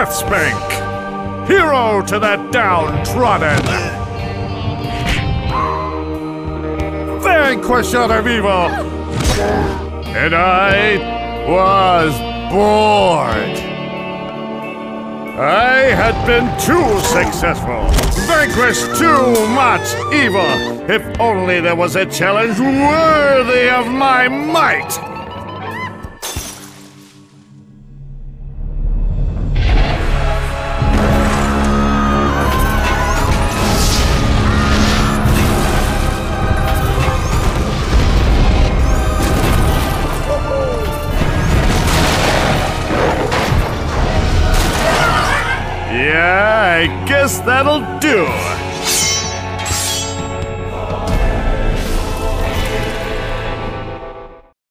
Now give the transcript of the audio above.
Deathspank, hero to the downtrodden. Vanquisher of evil. And I was bored. I had been too successful, vanquished too much evil. If only there was a challenge worthy of my might. Yeah, I guess that'll do.